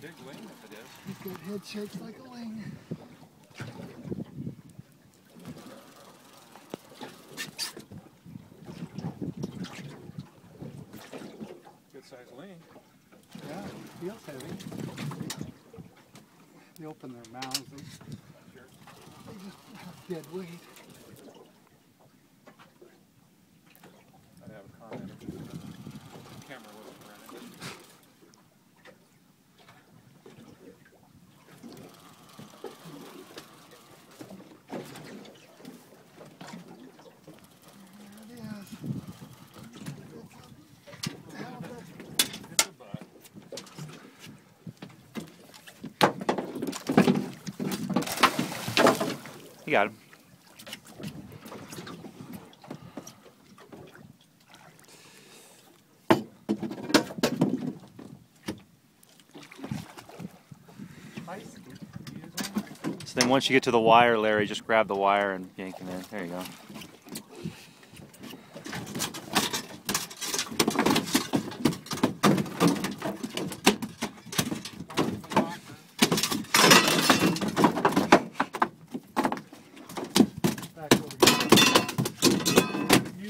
big wing if it is. He's got head shapes like a wing. Good sized wing. Yeah, feels heavy. They open their mouths. They, Sure. they just have dead weight. I'd have a comment if the camera wasn't running. There it is. It's a halibut. It's a butt. You got him. So then once you get to the wire, Larry, just grab the wire and yank him in. There you go.